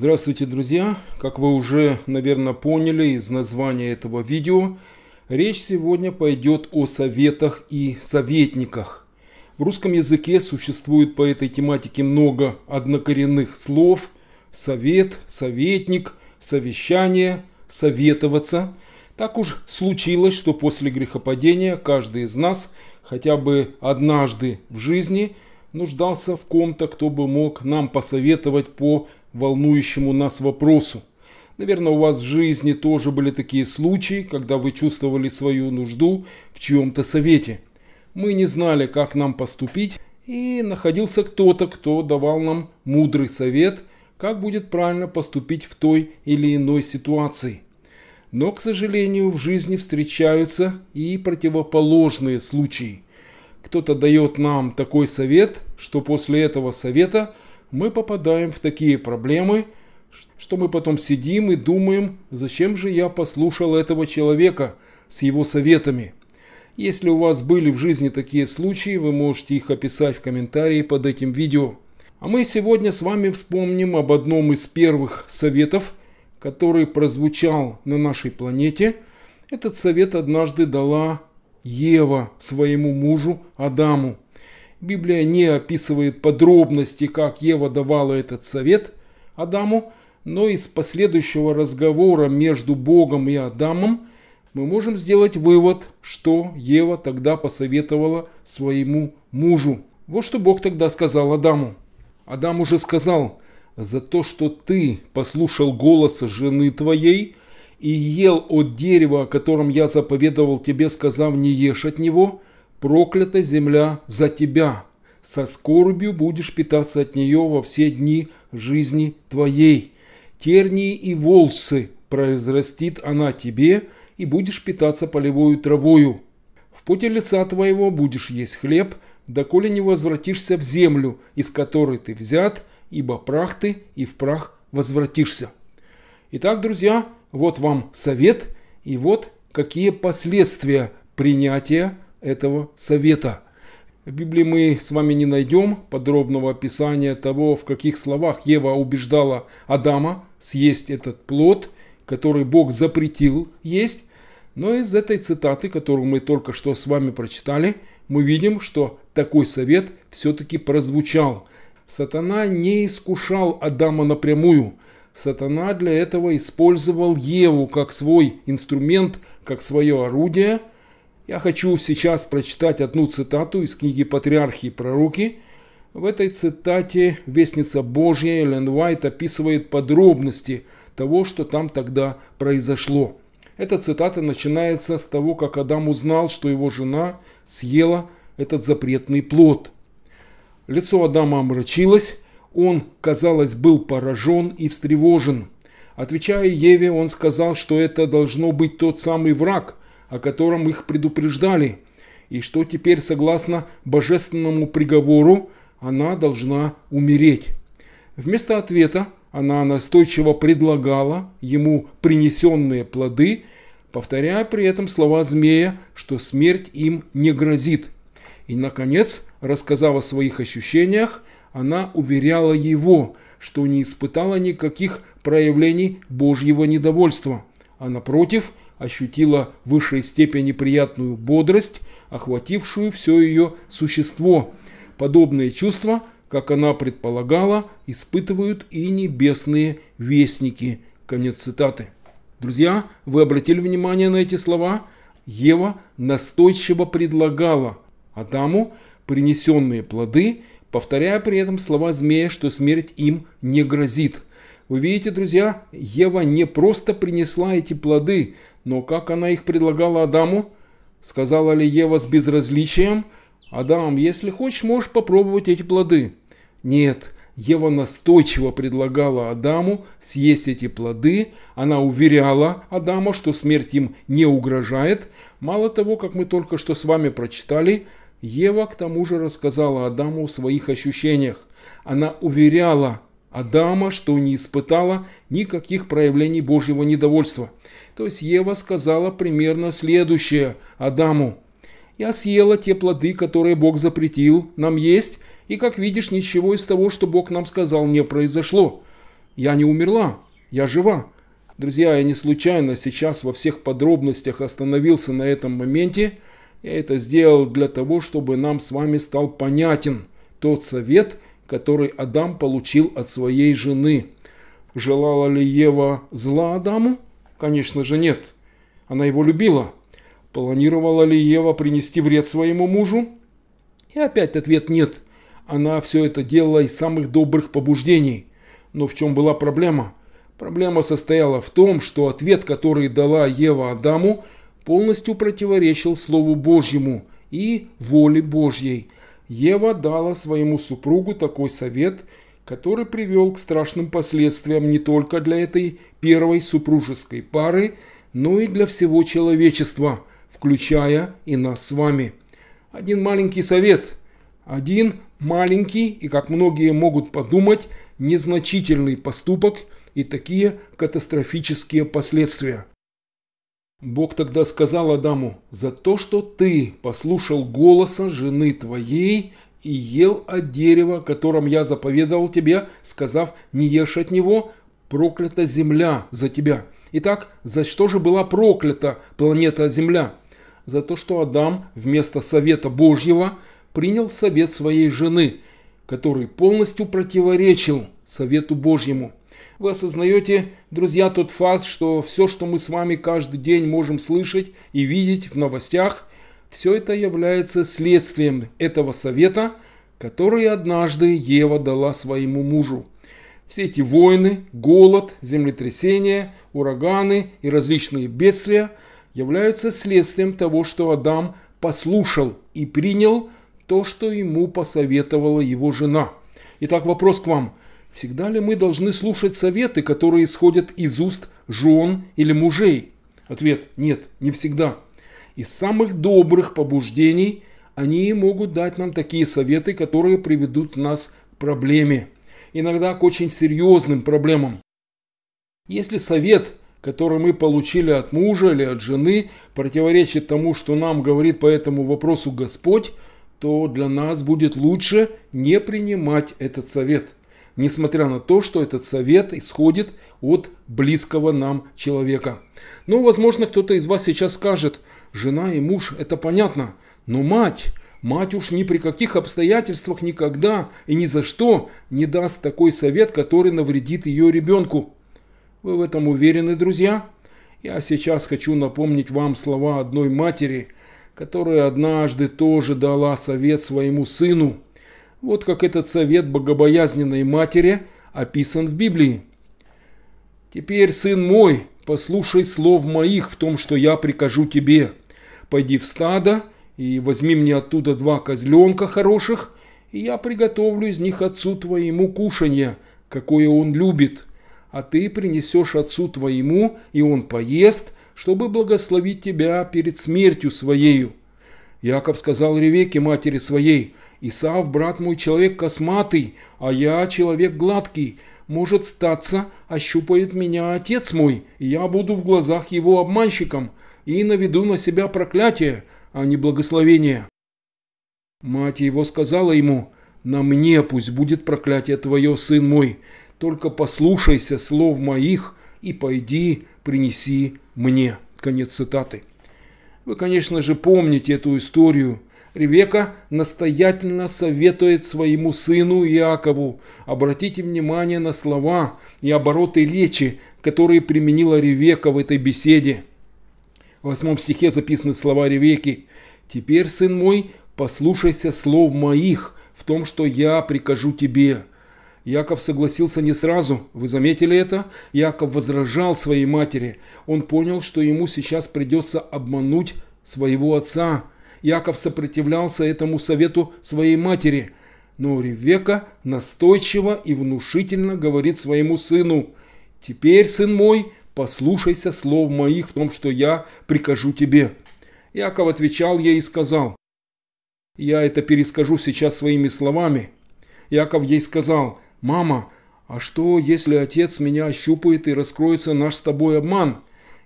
Здравствуйте, друзья! Как вы уже, наверное, поняли из названия этого видео, речь сегодня пойдет о советах и советниках. В русском языке существует по этой тематике много однокоренных слов – совет, советник, совещание, советоваться. Так уж случилось, что после грехопадения каждый из нас хотя бы однажды в жизни нуждался в ком-то, кто бы мог нам посоветовать по волнующему нас вопросу. Наверное, у вас в жизни тоже были такие случаи, когда вы чувствовали свою нужду в чьем-то совете. Мы не знали, как нам поступить, и находился кто-то, кто давал нам мудрый совет, как будет правильно поступить в той или иной ситуации. Но, к сожалению, в жизни встречаются и противоположные случаи. Кто-то дает нам такой совет, что после этого совета – мы попадаем в такие проблемы, что мы потом сидим и думаем, зачем же я послушал этого человека с его советами. Если у вас были в жизни такие случаи, вы можете их описать в комментарии под этим видео. А мы сегодня с вами вспомним об одном из первых советов, который прозвучал на нашей планете. Этот совет однажды дала Ева своему мужу Адаму. Библия не описывает подробности, как Ева давала этот совет Адаму, но из последующего разговора между Богом и Адамом мы можем сделать вывод, что Ева тогда посоветовала своему мужу. Вот что Бог тогда сказал Адаму. Адам уже сказал, за то, что ты послушал голоса жены твоей и ел от дерева, о котором я заповедовал тебе, сказав, не ешь от него, проклята земля за тебя. Со скорбью будешь питаться от нее во все дни жизни твоей. Тернии и волсы произрастит она тебе, и будешь питаться полевою травою. В поте лица твоего будешь есть хлеб, доколе не возвратишься в землю, из которой ты взят, ибо прах ты, и в прах возвратишься. Итак, друзья, вот вам совет, и вот какие последствия принятия этого совета. В Библии мы с вами не найдем подробного описания того, в каких словах Ева убеждала Адама съесть этот плод, который Бог запретил есть. Но из этой цитаты, которую мы только что с вами прочитали, мы видим, что такой совет все-таки прозвучал. Сатана не искушал Адама напрямую. Сатана для этого использовал Еву как свой инструмент, как свое орудие – я хочу сейчас прочитать одну цитату из книги «Патриархи и пророки». В этой цитате Вестница Божья Эллен Уайт описывает подробности того, что там тогда произошло. Эта цитата начинается с того, как Адам узнал, что его жена съела этот запретный плод. Лицо Адама омрачилось, он, казалось, был поражен и встревожен. Отвечая Еве, он сказал, что это должно быть тот самый враг, о котором их предупреждали, и что теперь, согласно божественному приговору, она должна умереть. Вместо ответа она настойчиво предлагала ему принесенные плоды, повторяя при этом слова змея, что смерть им не грозит. И, наконец, рассказав о своих ощущениях, она уверяла его, что не испытала никаких проявлений Божьего недовольства, а напротив – ощутила в высшей степени приятную бодрость, охватившую все ее существо. Подобные чувства, как она предполагала, испытывают и небесные вестники. Конец цитаты. Друзья, вы обратили внимание на эти слова? Ева настойчиво предлагала Адаму принесенные плоды, повторяя при этом слова змея, что смерть им не грозит – вы видите, друзья, Ева не просто принесла эти плоды, но как она их предлагала Адаму? Сказала ли Ева с безразличием, «Адам, если хочешь, можешь попробовать эти плоды». Нет, Ева настойчиво предлагала Адаму съесть эти плоды. Она уверяла Адама, что смерть им не угрожает. Мало того, как мы только что с вами прочитали, Ева к тому же рассказала Адаму о своих ощущениях. Она уверяла Адама, что не испытала никаких проявлений Божьего недовольства. То есть Ева сказала примерно следующее Адаму. «Я съела те плоды, которые Бог запретил нам есть, и, как видишь, ничего из того, что Бог нам сказал, не произошло. я не умерла, я жива. Друзья, я не случайно сейчас во всех подробностях остановился на этом моменте. Я это сделал для того, чтобы нам с вами стал понятен тот совет, который Адам получил от своей жены. Желала ли Ева зла Адаму? Конечно же нет. Она его любила. Планировала ли Ева принести вред своему мужу? И опять ответ нет. Она все это делала из самых добрых побуждений. Но в чем была проблема? Проблема состояла в том, что ответ, который дала Ева Адаму, полностью противоречил Слову Божьему и воле Божьей. Ева дала своему супругу такой совет, который привел к страшным последствиям не только для этой первой супружеской пары, но и для всего человечества, включая и нас с вами. Один маленький совет, один маленький и, как многие могут подумать, незначительный поступок и такие катастрофические последствия. Бог тогда сказал Адаму, «За то, что ты послушал голоса жены твоей и ел от дерева, которым я заповедовал тебе, сказав, не ешь от него, проклята земля за тебя». Итак, за что же была проклята планета Земля? За то, что Адам вместо совета Божьего принял совет своей жены, который полностью противоречил совету Божьему. Вы осознаете, друзья, тот факт, что все, что мы с вами каждый день можем слышать и видеть в новостях, все это является следствием этого совета, который однажды Ева дала своему мужу. Все эти войны, голод, землетрясения, ураганы и различные бедствия являются следствием того, что Адам послушал и принял то, что ему посоветовала его жена. Итак, вопрос к вам. Всегда ли мы должны слушать советы, которые исходят из уст жен или мужей? Ответ – нет, не всегда. Из самых добрых побуждений они могут дать нам такие советы, которые приведут нас к проблеме. Иногда к очень серьезным проблемам. Если совет, который мы получили от мужа или от жены, противоречит тому, что нам говорит по этому вопросу Господь, то для нас будет лучше не принимать этот совет, несмотря на то, что этот совет исходит от близкого нам человека. Ну, возможно, кто-то из вас сейчас скажет, жена и муж, это понятно, но мать, мать уж ни при каких обстоятельствах никогда и ни за что не даст такой совет, который навредит ее ребенку. Вы в этом уверены, друзья? Я сейчас хочу напомнить вам слова одной матери – которая однажды тоже дала совет своему сыну. Вот как этот совет богобоязненной матери описан в Библии. «Теперь, сын мой, послушай слов моих в том, что я прикажу тебе. Пойди в стадо и возьми мне оттуда два козленка хороших, и я приготовлю из них отцу твоему кушанье, какое он любит. А ты принесешь отцу твоему, и он поест, чтобы благословить тебя перед смертью своею. Яков сказал Ревеке, матери своей, «Исав, брат мой, человек косматый, а я человек гладкий. Может статься, ощупает меня отец мой, и я буду в глазах его обманщиком, и наведу на себя проклятие, а не благословение». Мать его сказала ему, «На мне пусть будет проклятие твое, сын мой, только послушайся слов моих и пойди, принеси мне». Конец цитаты. Вы, конечно же, помните эту историю. Ревека настоятельно советует своему сыну Иакову. Обратите внимание на слова и обороты речи, которые применила Ревека в этой беседе. В восьмом стихе записаны слова Ревеки. «Теперь, сын мой, послушайся слов моих в том, что я прикажу тебе». Яков согласился не сразу. Вы заметили это? Яков возражал своей матери. Он понял, что ему сейчас придется обмануть своего отца. Яков сопротивлялся этому совету своей матери. Но Ревека настойчиво и внушительно говорит своему сыну, «Теперь, сын мой, послушайся слов моих в том, что я прикажу тебе». Яков отвечал ей и сказал, «Я это перескажу сейчас своими словами». Яков ей сказал, «Мама, а что, если отец меня ощупает и раскроется наш с тобой обман?»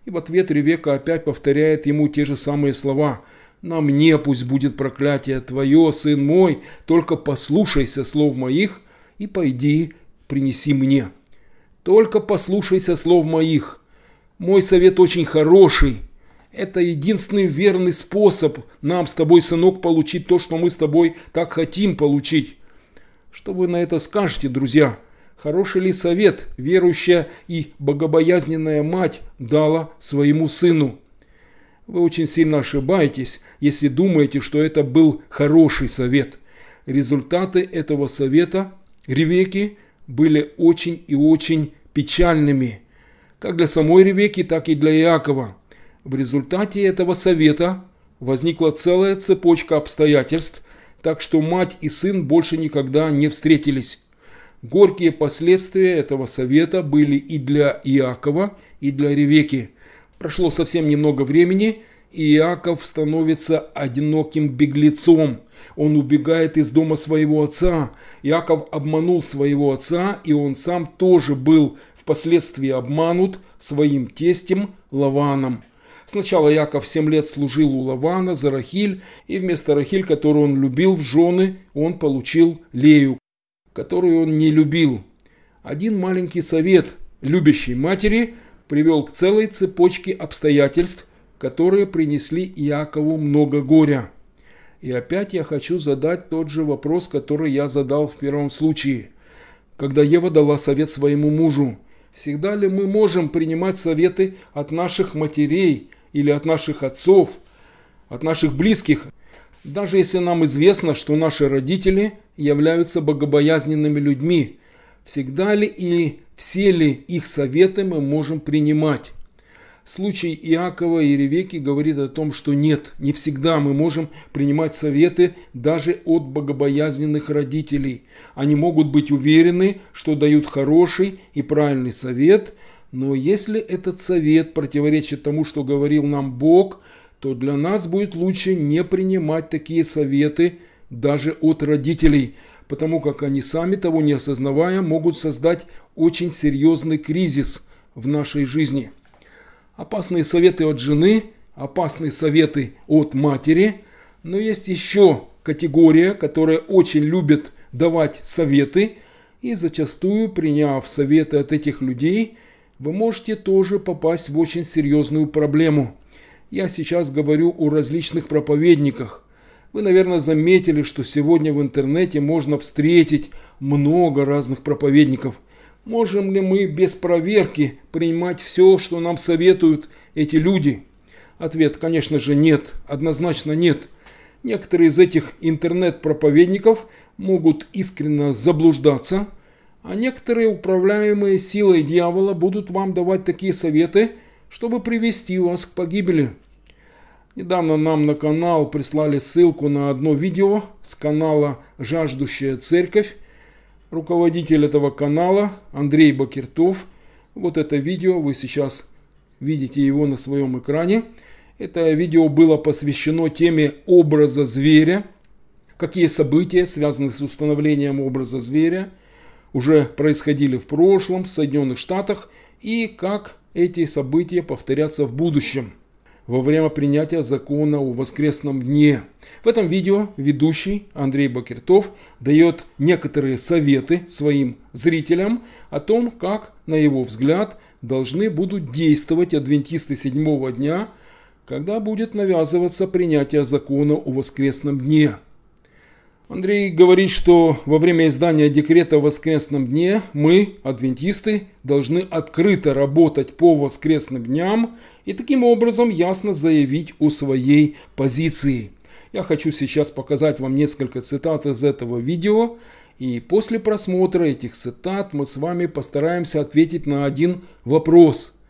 И в ответ Ревека опять повторяет ему те же самые слова. «На мне пусть будет проклятие твое, сын мой, только послушайся слов моих и пойди, принеси мне». Только послушайся слов моих. Мой совет очень хороший. Это единственный верный способ нам с тобой, сынок, получить то, что мы с тобой так хотим получить. Что вы на это скажете, друзья? Хороший ли совет верующая и богобоязненная мать дала своему сыну? Вы очень сильно ошибаетесь, если думаете, что это был хороший совет. Результаты этого совета Ревеки были очень и очень печальными, как для самой Ревеки, так и для Иакова. В результате этого совета возникла целая цепочка обстоятельств, так что мать и сын больше никогда не встретились. Горькие последствия этого совета были и для Иакова, и для Ревеки. Прошло совсем немного времени, и Иаков становится одиноким беглецом. Он убегает из дома своего отца. Иаков обманул своего отца, и он сам тоже был впоследствии обманут своим тестем Лаваном. Сначала Яков 7 лет служил у Лавана за Рахиль, и вместо Рахиль, которую он любил в жены, он получил Лею, которую он не любил. Один маленький совет любящей матери привел к целой цепочке обстоятельств, которые принесли Иакову много горя. И опять я хочу задать тот же вопрос, который я задал в первом случае, когда Ева дала совет своему мужу. Всегда ли мы можем принимать советы от наших матерей или от наших отцов, от наших близких, даже если нам известно, что наши родители являются богобоязненными людьми, всегда ли и все ли их советы мы можем принимать? Случай Иакова и Ревеки говорит о том, что нет, не всегда мы можем принимать советы даже от богобоязненных родителей. Они могут быть уверены, что дают хороший и правильный совет, но если этот совет противоречит тому, что говорил нам Бог – то для нас будет лучше не принимать такие советы даже от родителей, потому как они сами того не осознавая могут создать очень серьезный кризис в нашей жизни. Опасные советы от жены, опасные советы от матери, но есть еще категория, которая очень любит давать советы, и зачастую, приняв советы от этих людей, вы можете тоже попасть в очень серьезную проблему – я сейчас говорю о различных проповедниках. Вы, наверное, заметили, что сегодня в интернете можно встретить много разных проповедников. Можем ли мы без проверки принимать все, что нам советуют эти люди? Ответ, конечно же, нет. Однозначно нет. Некоторые из этих интернет-проповедников могут искренне заблуждаться, а некоторые, управляемые силой дьявола, будут вам давать такие советы, чтобы привести вас к погибели. Недавно нам на канал прислали ссылку на одно видео с канала «Жаждущая церковь». Руководитель этого канала Андрей Бакертов. Вот это видео, вы сейчас видите его на своем экране. Это видео было посвящено теме образа зверя. Какие события, связанные с установлением образа зверя, уже происходили в прошлом в Соединенных Штатах и как эти события повторятся в будущем – во время принятия закона о воскресном дне. В этом видео ведущий Андрей Бакертов дает некоторые советы своим зрителям о том, как, на его взгляд, должны будут действовать адвентисты седьмого дня, когда будет навязываться принятие закона о воскресном дне. Андрей говорит, что во время издания декрета о воскресном дне мы, адвентисты, должны открыто работать по воскресным дням и таким образом ясно заявить о своей позиции. Я хочу сейчас показать вам несколько цитат из этого видео, и после просмотра этих цитат мы с вами постараемся ответить на один вопрос –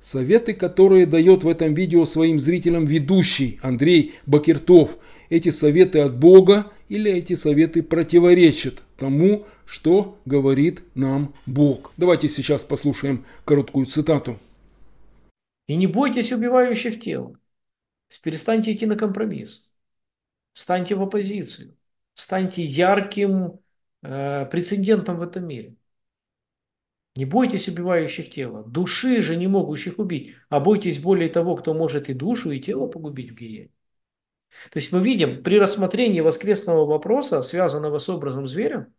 Советы, которые дает в этом видео своим зрителям ведущий Андрей Бакертов, эти советы от Бога или эти советы противоречат тому, что говорит нам Бог. Давайте сейчас послушаем короткую цитату. И не бойтесь убивающих тел. Перестаньте идти на компромисс. Станьте в оппозицию. Станьте ярким э, прецедентом в этом мире. Не бойтесь убивающих тело, души же не могущих убить, а бойтесь более того, кто может и душу, и тело погубить в гиене. То есть мы видим, при рассмотрении воскресного вопроса, связанного с образом зверя,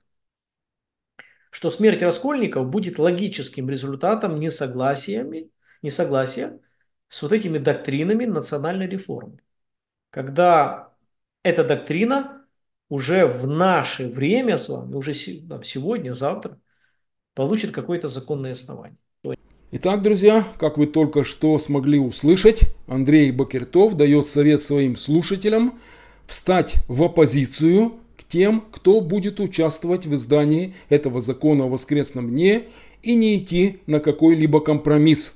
что смерть раскольников будет логическим результатом несогласиями, несогласия с вот этими доктринами национальной реформы. Когда эта доктрина уже в наше время с вами, уже сегодня, завтра, получит какое-то законное основание. Итак, друзья, как вы только что смогли услышать, Андрей Бакертов дает совет своим слушателям встать в оппозицию к тем, кто будет участвовать в издании этого закона о воскресном дне и не идти на какой-либо компромисс.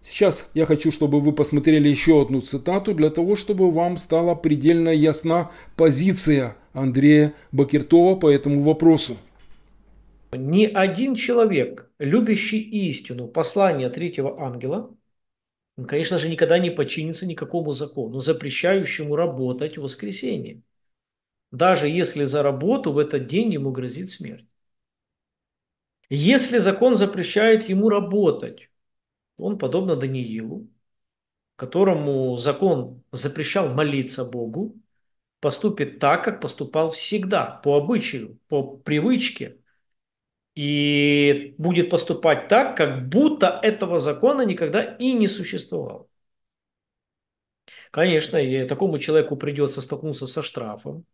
Сейчас я хочу, чтобы вы посмотрели еще одну цитату для того, чтобы вам стала предельно ясна позиция Андрея Бакертова по этому вопросу. Ни один человек, любящий истину, послание третьего ангела, он, конечно же, никогда не подчинится никакому закону, запрещающему работать в воскресенье. Даже если за работу в этот день ему грозит смерть. Если закон запрещает ему работать, он, подобно Даниилу, которому закон запрещал молиться Богу, поступит так, как поступал всегда, по обычаю, по привычке, и будет поступать так, как будто этого закона никогда и не существовало. Конечно, и такому человеку придется столкнуться со штрафом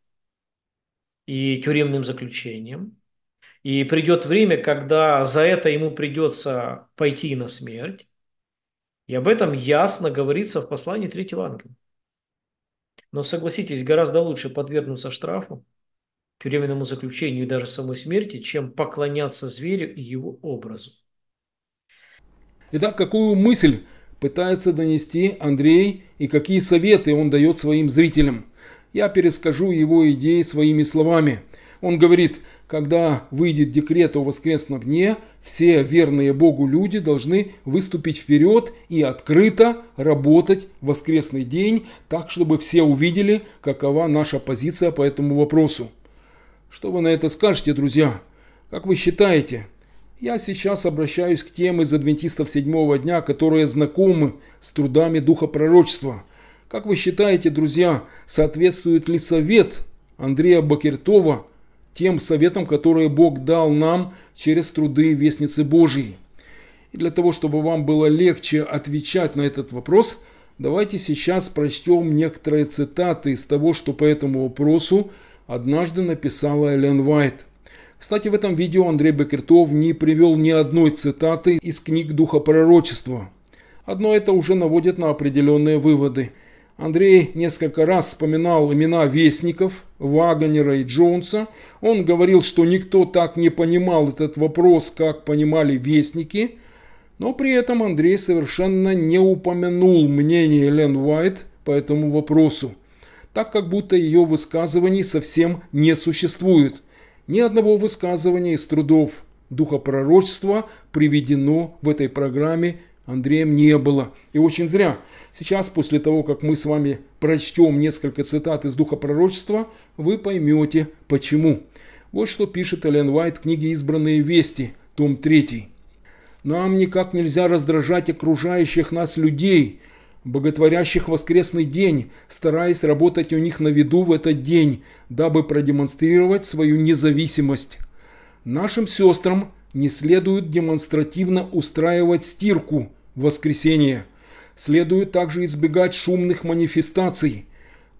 и тюремным заключением. И придет время, когда за это ему придется пойти на смерть. И об этом ясно говорится в послании третьего ангела. Но согласитесь, гораздо лучше подвергнуться штрафу, тюремному заключению и даже самой смерти, чем поклоняться зверю и его образу. Итак, какую мысль пытается донести Андрей и какие советы он дает своим зрителям? Я перескажу его идеи своими словами. Он говорит, когда выйдет декрет о воскресном дне, все верные Богу люди должны выступить вперед и открыто работать в воскресный день, так, чтобы все увидели, какова наша позиция по этому вопросу. Что вы на это скажете, друзья? Как вы считаете? Я сейчас обращаюсь к тем из адвентистов седьмого дня, которые знакомы с трудами духа пророчества. Как вы считаете, друзья, соответствует ли совет Андрея Бакертова тем советам, которые Бог дал нам через труды Вестницы Божьей? И для того, чтобы вам было легче отвечать на этот вопрос, давайте сейчас прочтем некоторые цитаты из того, что по этому вопросу однажды написала Элен Уайт. Кстати, в этом видео Андрей Бекертов не привел ни одной цитаты из книг Духа Пророчества. Одно это уже наводит на определенные выводы. Андрей несколько раз вспоминал имена вестников, Вагонера и Джонса. Он говорил, что никто так не понимал этот вопрос, как понимали вестники. Но при этом Андрей совершенно не упомянул мнение Элен Уайт по этому вопросу так как будто ее высказываний совсем не существует. Ни одного высказывания из трудов духа пророчества приведено в этой программе Андреем не было. И очень зря. Сейчас, после того, как мы с вами прочтем несколько цитат из Духа Пророчества, вы поймете, почему. Вот что пишет Элен Уайт в книге «Избранные вести», том 3. «Нам никак нельзя раздражать окружающих нас людей, боготворящих воскресный день, стараясь работать у них на виду в этот день, дабы продемонстрировать свою независимость. Нашим сестрам не следует демонстративно устраивать стирку в воскресенье. Следует также избегать шумных манифестаций.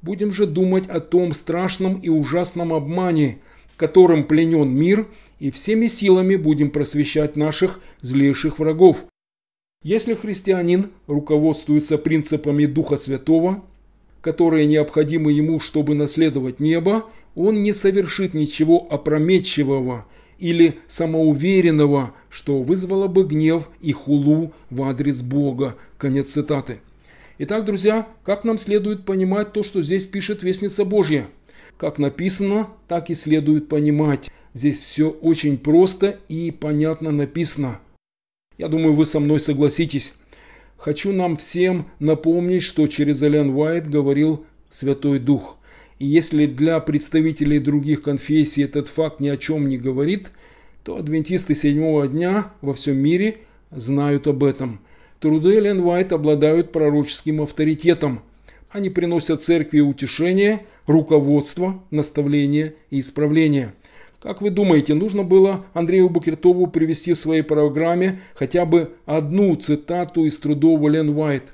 Будем же думать о том страшном и ужасном обмане, которым пленен мир, и всеми силами будем просвещать наших злейших врагов, если христианин руководствуется принципами Духа Святого, которые необходимы ему, чтобы наследовать небо, он не совершит ничего опрометчивого или самоуверенного, что вызвало бы гнев и хулу в адрес Бога. Конец цитаты. Итак, друзья, как нам следует понимать то, что здесь пишет Вестница Божья? Как написано, так и следует понимать. Здесь все очень просто и понятно написано – я думаю, вы со мной согласитесь. Хочу нам всем напомнить, что через Элен Уайт говорил Святой Дух. И если для представителей других конфессий этот факт ни о чем не говорит, то адвентисты седьмого дня во всем мире знают об этом. Труды Элен Уайт обладают пророческим авторитетом. Они приносят церкви утешение, руководство, наставление и исправление – Как вы думаете, нужно было Андрею Бакертову привести в своей программе хотя бы одну цитату из трудов Лен Уайт?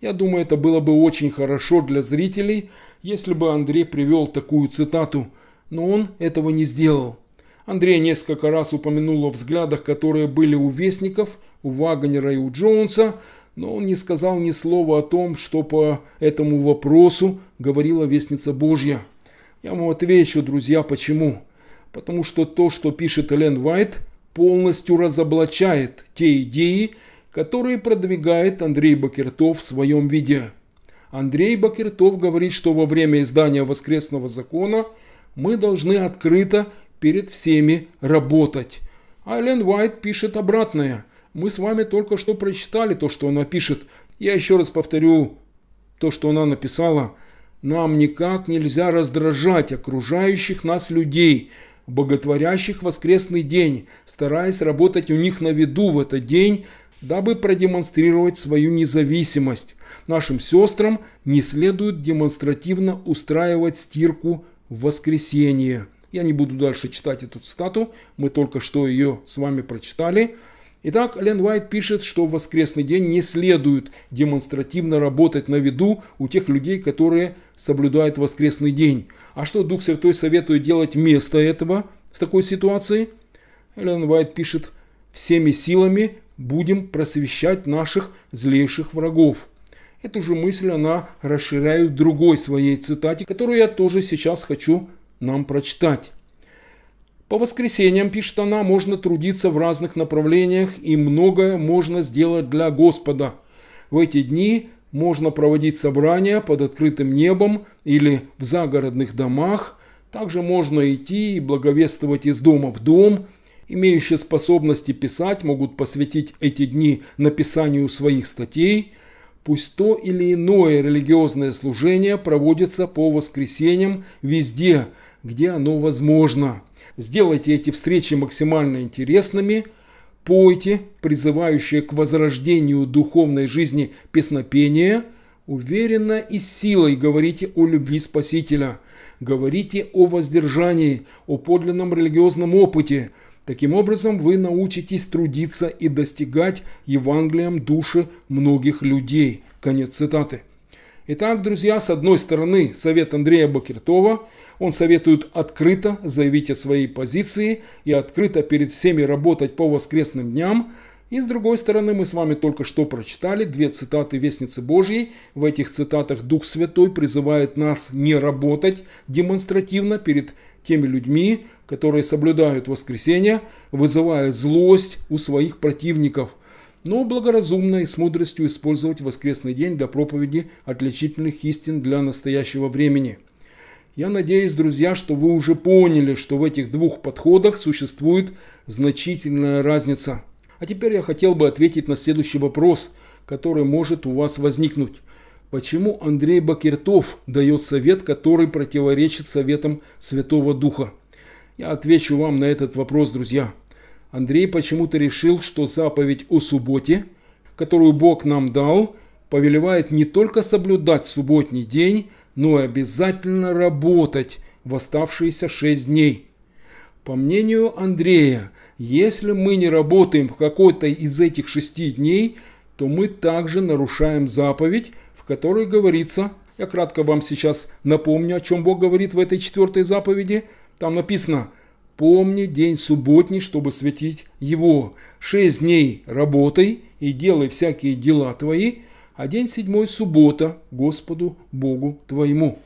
Я думаю, это было бы очень хорошо для зрителей, если бы Андрей привел такую цитату, но он этого не сделал. Андрей несколько раз упомянул о взглядах, которые были у Вестников, у Вагнера и у Джонса, но он не сказал ни слова о том, что по этому вопросу говорила Вестница Божья. Я вам отвечу, друзья, почему. Потому что то, что пишет Элен Уайт, полностью разоблачает те идеи, которые продвигает Андрей Бакертов в своем видео. Андрей Бакертов говорит, что во время издания воскресного закона мы должны открыто перед всеми работать. А Элен Уайт пишет обратное. Мы с вами только что прочитали то, что она пишет. Я еще раз повторю то, что она написала. Нам никак нельзя раздражать окружающих нас людей, боготворящих воскресный день, стараясь работать у них на виду в этот день, дабы продемонстрировать свою независимость. Нашим сестрам не следует демонстративно устраивать стирку в воскресенье. Я не буду дальше читать эту цитату, мы только что ее с вами прочитали. Итак, Лен Уайт пишет, что в воскресный день не следует демонстративно работать на виду у тех людей, которые соблюдают воскресный день. А что Дух Святой советует делать вместо этого в такой ситуации? Лен Уайт пишет, всеми силами будем просвещать наших злейших врагов. Эту же мысль она расширяет в другой своей цитате, которую я тоже сейчас хочу нам прочитать. По воскресеньям, пишет она, можно трудиться в разных направлениях и многое можно сделать для Господа. В эти дни можно проводить собрания под открытым небом или в загородных домах. Также можно идти и благовествовать из дома в дом. Имеющие способности писать могут посвятить эти дни написанию своих статей. Пусть то или иное религиозное служение проводится по воскресеньям везде, где оно возможно. Сделайте эти встречи максимально интересными, пойте, призывающие к возрождению духовной жизни песнопения, уверенно и силой говорите о любви Спасителя, говорите о воздержании, о подлинном религиозном опыте. Таким образом, вы научитесь трудиться и достигать Евангелием души многих людей. Конец цитаты. Итак, друзья, с одной стороны, совет Андрея Бакертова. Он советует открыто заявить о своей позиции и открыто перед всеми работать по воскресным дням. И с другой стороны, мы с вами только что прочитали две цитаты Вестницы Божьей. В этих цитатах Дух Святой призывает нас не работать демонстративно перед теми людьми, которые соблюдают воскресенье, вызывая злость у своих противников – но благоразумно и с мудростью использовать воскресный день для проповеди отличительных истин для настоящего времени. Я надеюсь, друзья, что вы уже поняли, что в этих двух подходах существует значительная разница. А теперь я хотел бы ответить на следующий вопрос, который может у вас возникнуть. Почему Андрей Бакертов дает совет, который противоречит советам Святого Духа? Я отвечу вам на этот вопрос, друзья. Андрей почему-то решил, что заповедь о субботе, которую Бог нам дал, повелевает не только соблюдать субботний день, но и обязательно работать в оставшиеся шесть дней. По мнению Андрея, если мы не работаем в какой-то из этих шести дней, то мы также нарушаем заповедь, в которой говорится, я кратко вам сейчас напомню, о чем Бог говорит в этой четвертой заповеди, там написано – Помни день субботний, чтобы светить его. Шесть дней работай и делай всякие дела твои, а день седьмой – суббота Господу Богу твоему.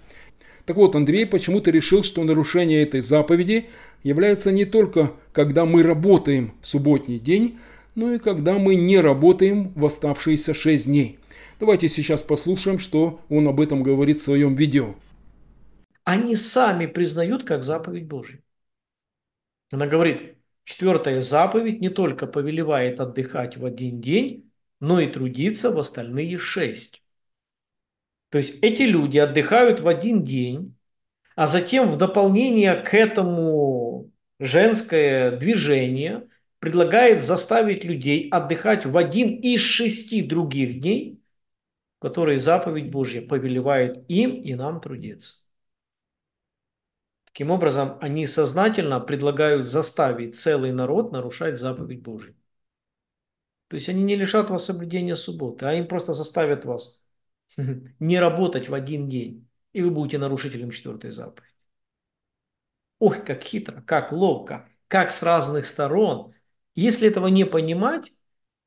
Так вот, Андрей почему-то решил, что нарушение этой заповеди является не только, когда мы работаем в субботний день, но и когда мы не работаем в оставшиеся шесть дней. Давайте сейчас послушаем, что он об этом говорит в своем видео. Они сами признают как заповедь Божью. Она говорит, четвертая заповедь не только повелевает отдыхать в один день, но и трудиться в остальные шесть. То есть эти люди отдыхают в один день, а затем в дополнение к этому женское движение предлагает заставить людей отдыхать в один из шести других дней, которые заповедь Божья повелевает им и нам трудиться. Таким образом, они сознательно предлагают заставить целый народ нарушать заповедь Божию. То есть они не лишат вас соблюдения субботы, а им просто заставят вас не работать в один день, и вы будете нарушителем четвертой заповеди. Ох, как хитро, как ловко, как с разных сторон. Если этого не понимать,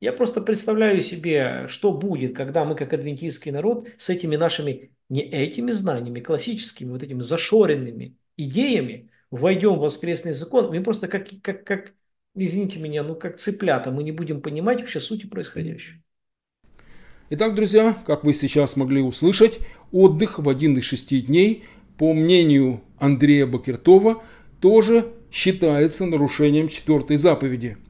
я просто представляю себе, что будет, когда мы, как адвентистский народ, с этими нашими, не этими знаниями, классическими, вот этими зашоренными идеями, войдем в воскресный закон, мы просто как, как, как извините меня, ну как цыплята, мы не будем понимать вообще сути происходящего. Итак, друзья, как вы сейчас могли услышать, отдых в один из шести дней, по мнению Андрея Бакертова, тоже считается нарушением четвертой заповеди –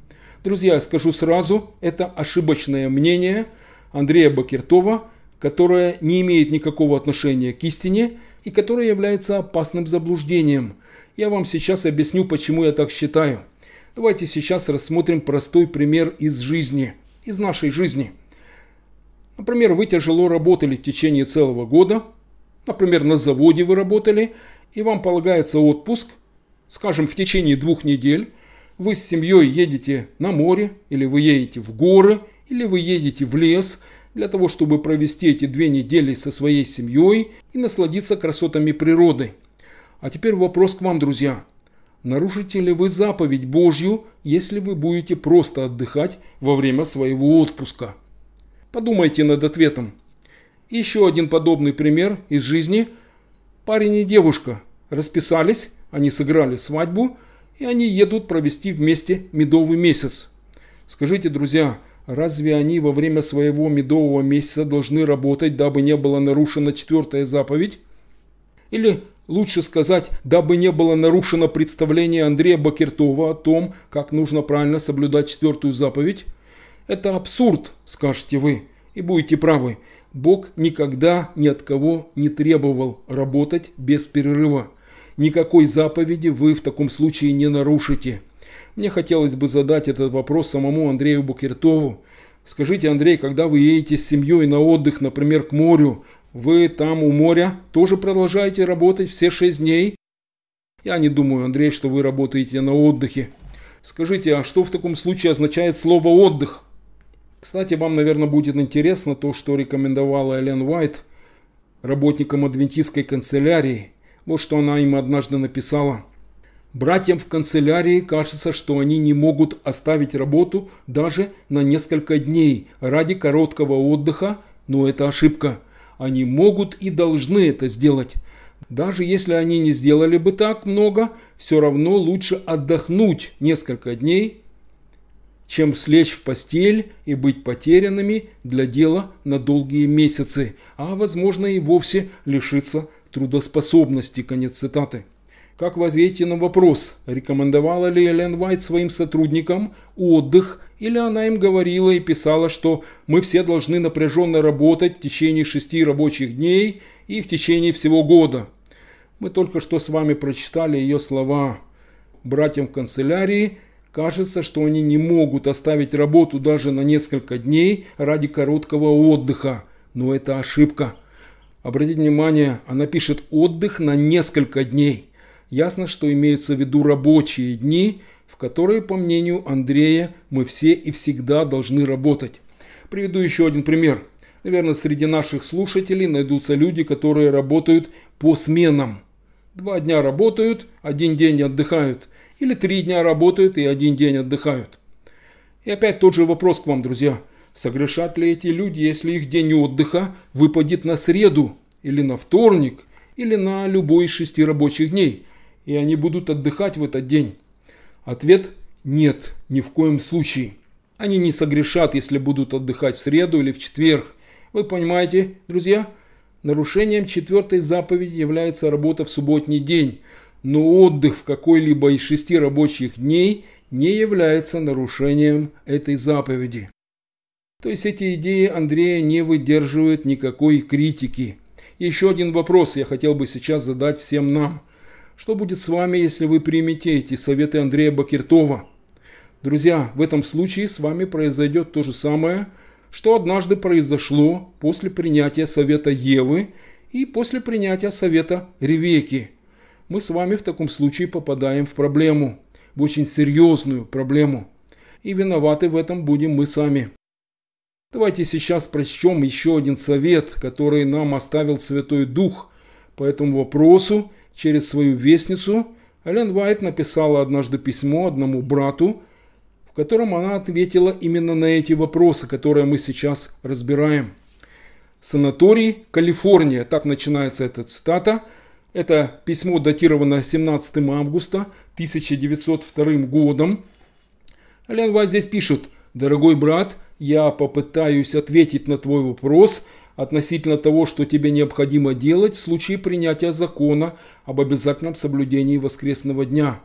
Друзья, скажу сразу, это ошибочное мнение Андрея Бакертова, которое не имеет никакого отношения к истине и которое является опасным заблуждением. Я вам сейчас объясню, почему я так считаю. Давайте сейчас рассмотрим простой пример из жизни, из нашей жизни. Например, вы тяжело работали в течение целого года, например, на заводе вы работали, и вам полагается отпуск, скажем, в течение двух недель, вы с семьей едете на море, или вы едете в горы, или вы едете в лес для того, чтобы провести эти две недели со своей семьей и насладиться красотами природы. А теперь вопрос к вам, друзья. Нарушите ли вы заповедь Божью, если вы будете просто отдыхать во время своего отпуска? Подумайте над ответом. Еще один подобный пример из жизни. Парень и девушка расписались, они сыграли свадьбу – и они едут провести вместе медовый месяц. Скажите, друзья, разве они во время своего медового месяца должны работать, дабы не было нарушена четвертая заповедь? Или лучше сказать, дабы не было нарушено представление Андрея Бакертова о том, как нужно правильно соблюдать четвертую заповедь? Это абсурд, скажете вы, и будете правы. Бог никогда ни от кого не требовал работать без перерыва никакой заповеди вы в таком случае не нарушите. Мне хотелось бы задать этот вопрос самому Андрею Букертову. Скажите, Андрей, когда вы едете с семьей на отдых, например, к морю, вы там у моря тоже продолжаете работать все шесть дней? Я не думаю, Андрей, что вы работаете на отдыхе. Скажите, а что в таком случае означает слово «отдых»? Кстати, вам, наверное, будет интересно то, что рекомендовала Элен Уайт работникам адвентистской канцелярии – вот что она им однажды написала. Братьям в канцелярии кажется, что они не могут оставить работу даже на несколько дней ради короткого отдыха, но это ошибка. Они могут и должны это сделать. Даже если они не сделали бы так много, все равно лучше отдохнуть несколько дней, чем слечь в постель и быть потерянными для дела на долгие месяцы, а возможно и вовсе лишиться трудоспособности. Конец цитаты. Как вы ответите на вопрос, рекомендовала ли Элен Вайт своим сотрудникам отдых, или она им говорила и писала, что мы все должны напряженно работать в течение шести рабочих дней и в течение всего года. Мы только что с вами прочитали ее слова. Братьям в канцелярии кажется, что они не могут оставить работу даже на несколько дней ради короткого отдыха. Но это ошибка. Обратите внимание, она пишет «отдых на несколько дней». Ясно, что имеются в виду рабочие дни, в которые, по мнению Андрея, мы все и всегда должны работать. Приведу еще один пример. Наверное, среди наших слушателей найдутся люди, которые работают по сменам. Два дня работают, один день отдыхают. Или три дня работают и один день отдыхают. И опять тот же вопрос к вам, друзья – Согрешат ли эти люди, если их день отдыха выпадет на среду, или на вторник, или на любой из шести рабочих дней, и они будут отдыхать в этот день? Ответ – нет, ни в коем случае. Они не согрешат, если будут отдыхать в среду или в четверг. Вы понимаете, друзья? Нарушением четвертой заповеди является работа в субботний день, но отдых в какой-либо из шести рабочих дней не является нарушением этой заповеди. То есть эти идеи Андрея не выдерживают никакой критики. Еще один вопрос я хотел бы сейчас задать всем нам. Что будет с вами, если вы примете эти советы Андрея Бакиртова? Друзья, в этом случае с вами произойдет то же самое, что однажды произошло после принятия совета Евы и после принятия совета Ревеки. мы с вами в таком случае попадаем в проблему, в очень серьезную проблему. И виноваты в этом будем мы сами. Давайте сейчас прочтем еще один совет, который нам оставил Святой Дух по этому вопросу через свою вестницу. Элен Уайт написала однажды письмо одному брату, в котором она ответила именно на эти вопросы, которые мы сейчас разбираем. Санаторий Калифорния, так начинается эта цитата. Это письмо датировано 17 августа 1902 годом. Элен Уайт здесь пишет, «Дорогой брат, я попытаюсь ответить на твой вопрос относительно того, что тебе необходимо делать в случае принятия закона об обязательном соблюдении воскресного дня.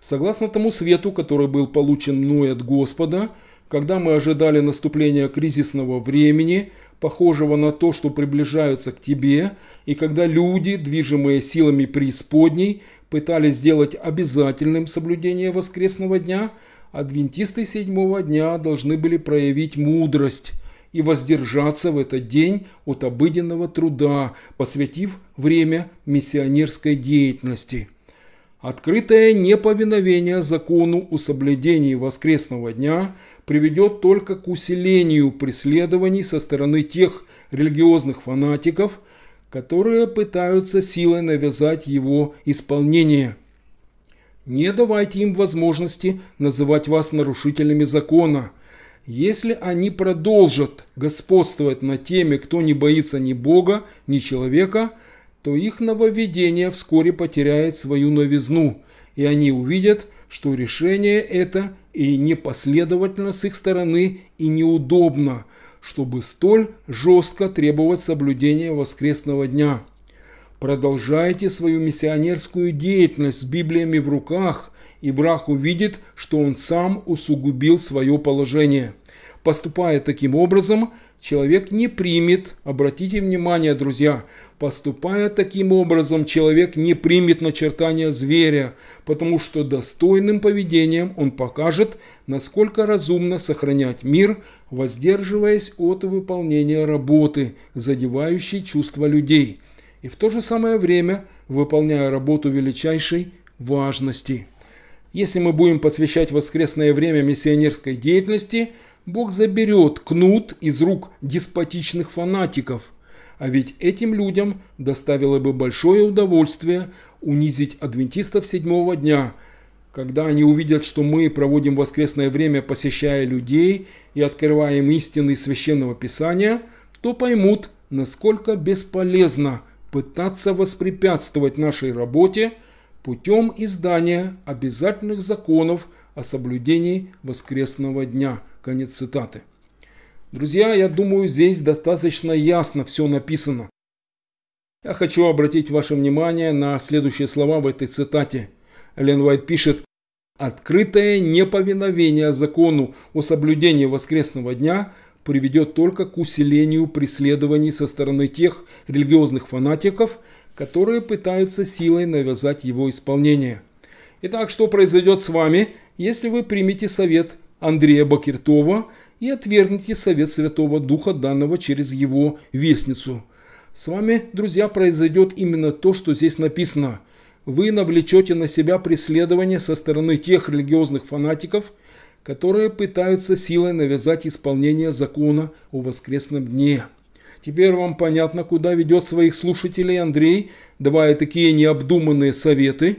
Согласно тому свету, который был получен мной от Господа, когда мы ожидали наступления кризисного времени, похожего на то, что приближаются к тебе, и когда люди, движимые силами преисподней, пытались сделать обязательным соблюдение воскресного дня – адвентисты седьмого дня должны были проявить мудрость и воздержаться в этот день от обыденного труда, посвятив время миссионерской деятельности. Открытое неповиновение закону о соблюдении воскресного дня приведет только к усилению преследований со стороны тех религиозных фанатиков, которые пытаются силой навязать его исполнение – не давайте им возможности называть вас нарушителями закона. Если они продолжат господствовать над теми, кто не боится ни Бога, ни человека, то их нововведение вскоре потеряет свою новизну, и они увидят, что решение это и непоследовательно с их стороны, и неудобно, чтобы столь жестко требовать соблюдения воскресного дня. Продолжайте свою миссионерскую деятельность с Библиями в руках, и Брах увидит, что он сам усугубил свое положение. Поступая таким образом, человек не примет, обратите внимание, друзья, поступая таким образом, человек не примет начертания зверя, потому что достойным поведением он покажет, насколько разумно сохранять мир, воздерживаясь от выполнения работы, задевающей чувства людей – и в то же самое время выполняя работу величайшей важности. Если мы будем посвящать воскресное время миссионерской деятельности, Бог заберет кнут из рук деспотичных фанатиков, а ведь этим людям доставило бы большое удовольствие унизить адвентистов седьмого дня, когда они увидят, что мы проводим воскресное время, посещая людей и открываем истины священного писания, то поймут, насколько бесполезно – пытаться воспрепятствовать нашей работе путем издания обязательных законов о соблюдении воскресного дня. Конец цитаты. Друзья, я думаю, здесь достаточно ясно все написано. Я хочу обратить ваше внимание на следующие слова в этой цитате. Элен Уайт пишет, «Открытое неповиновение закону о соблюдении воскресного дня приведет только к усилению преследований со стороны тех религиозных фанатиков, которые пытаются силой навязать его исполнение. Итак, что произойдет с вами, если вы примете совет Андрея Бакиртова и отвергнете совет Святого Духа, данного через его вестницу? С вами, друзья, произойдет именно то, что здесь написано. Вы навлечете на себя преследование со стороны тех религиозных фанатиков, которые пытаются силой навязать исполнение закона о воскресном дне. Теперь вам понятно, куда ведет своих слушателей Андрей, давая такие необдуманные советы.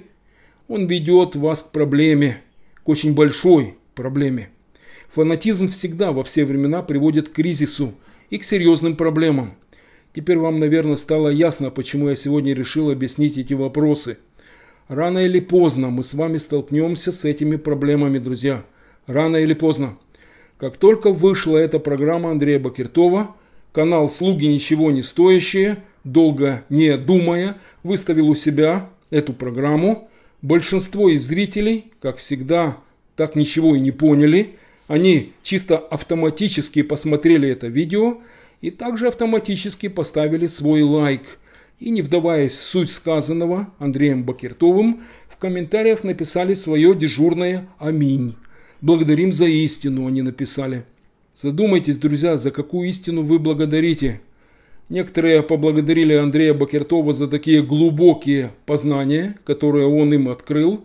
Он ведет вас к проблеме, к очень большой проблеме. Фанатизм всегда во все времена приводит к кризису и к серьезным проблемам. Теперь вам, наверное, стало ясно, почему я сегодня решил объяснить эти вопросы. Рано или поздно мы с вами столкнемся с этими проблемами, друзья – рано или поздно. Как только вышла эта программа Андрея Бакиртова, канал «Слуги ничего не стоящие», долго не думая, выставил у себя эту программу. Большинство из зрителей, как всегда, так ничего и не поняли. Они чисто автоматически посмотрели это видео и также автоматически поставили свой лайк. И не вдаваясь в суть сказанного Андреем Бакиртовым, в комментариях написали свое дежурное «Аминь». Благодарим за истину, они написали. Задумайтесь, друзья, за какую истину вы благодарите. Некоторые поблагодарили Андрея Бакертова за такие глубокие познания, которые он им открыл.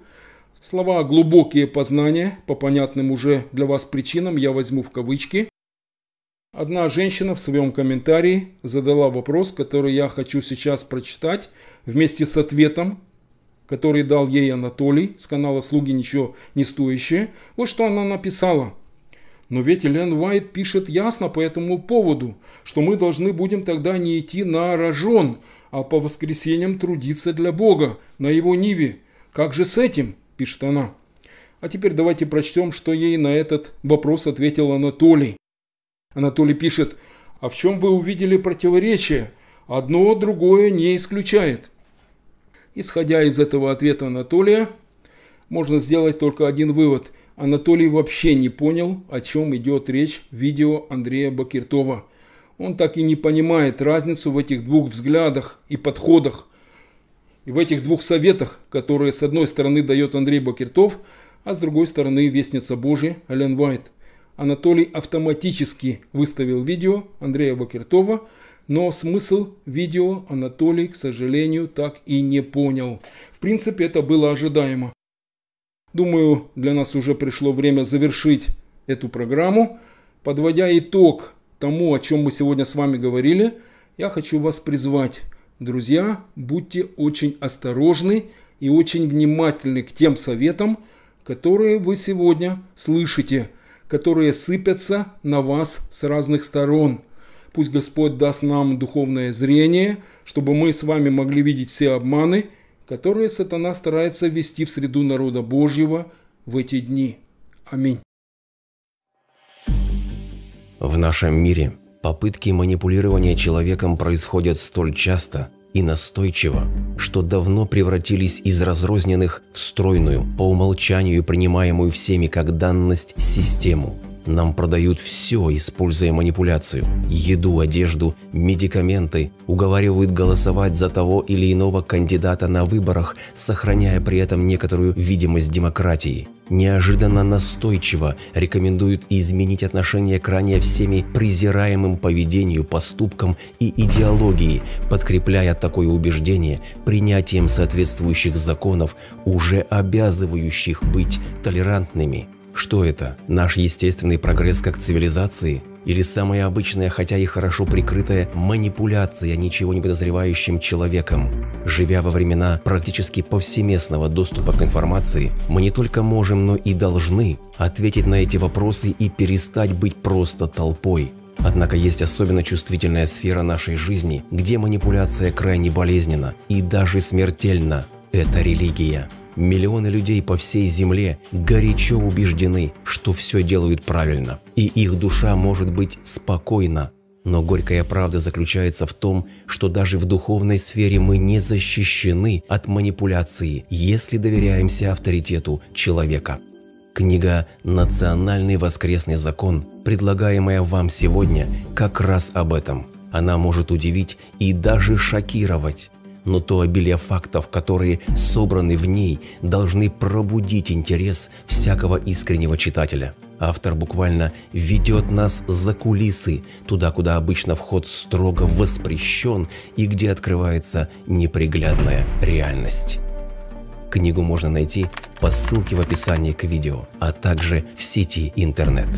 Слова «глубокие познания» по понятным уже для вас причинам я возьму в кавычки. Одна женщина в своем комментарии задала вопрос, который я хочу сейчас прочитать вместе с ответом, который дал ей Анатолий с канала «Слуги ничего не стоящие». Вот что она написала – но ведь Элен Уайт пишет ясно по этому поводу, что мы должны будем тогда не идти на рожон, а по воскресеньям трудиться для Бога на его ниве. Как же с этим? пишет она. А теперь давайте прочтем, что ей на этот вопрос ответил Анатолий. Анатолий пишет, а в чем вы увидели противоречие? Одно другое не исключает. Исходя из этого ответа Анатолия, можно сделать только один вывод – Анатолий вообще не понял, о чем идет речь в видео Андрея Бакиртова. Он так и не понимает разницу в этих двух взглядах и подходах, и в этих двух советах, которые с одной стороны дает Андрей Бакиртов, а с другой стороны Вестница Божия Ален Вайт. Анатолий автоматически выставил видео Андрея Бакиртова, но смысл видео Анатолий, к сожалению, так и не понял. В принципе, это было ожидаемо. Думаю, для нас уже пришло время завершить эту программу. Подводя итог тому, о чем мы сегодня с вами говорили, я хочу вас призвать. Друзья, будьте очень осторожны и очень внимательны к тем советам, которые вы сегодня слышите, которые сыпятся на вас с разных сторон. Пусть Господь даст нам духовное зрение, чтобы мы с вами могли видеть все обманы которые сатана старается ввести в среду народа Божьего в эти дни. Аминь. В нашем мире попытки манипулирования человеком происходят столь часто и настойчиво, что давно превратились из разрозненных в стройную, по умолчанию принимаемую всеми как данность систему – нам продают все, используя манипуляцию. Еду, одежду, медикаменты. Уговаривают голосовать за того или иного кандидата на выборах, сохраняя при этом некоторую видимость демократии. Неожиданно настойчиво рекомендуют изменить отношение к ранее всеми презираемым поведению, поступкам и идеологии, подкрепляя такое убеждение принятием соответствующих законов, уже обязывающих быть толерантными. Что это? Наш естественный прогресс как цивилизации? Или самая обычная, хотя и хорошо прикрытая, манипуляция ничего не подозревающим человеком? Живя во времена практически повсеместного доступа к информации, мы не только можем, но и должны ответить на эти вопросы и перестать быть просто толпой. Однако есть особенно чувствительная сфера нашей жизни, где манипуляция крайне болезненна и даже смертельна – это религия. Миллионы людей по всей земле горячо убеждены, что все делают правильно, и их душа может быть спокойна. Но горькая правда заключается в том, что даже в духовной сфере мы не защищены от манипуляции, если доверяемся авторитету человека. Книга «Национальный воскресный закон», предлагаемая вам сегодня, как раз об этом. Она может удивить и даже шокировать но то обилие фактов, которые собраны в ней, должны пробудить интерес всякого искреннего читателя. Автор буквально ведет нас за кулисы, туда, куда обычно вход строго воспрещен и где открывается неприглядная реальность. Книгу можно найти по ссылке в описании к видео, а также в сети интернет.